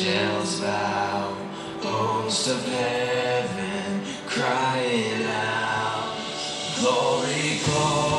angels bow, hosts of heaven crying out, glory, glory.